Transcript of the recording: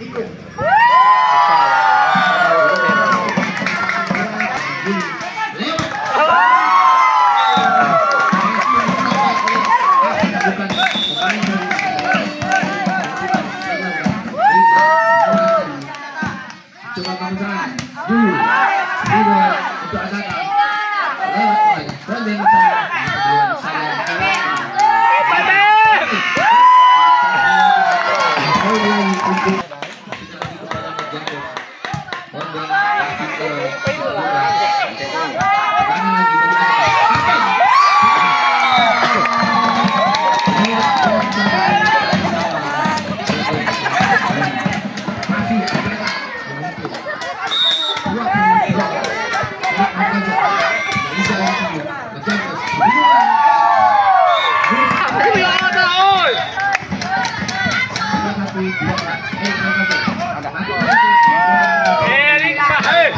ikut. Kamu Erika, hey!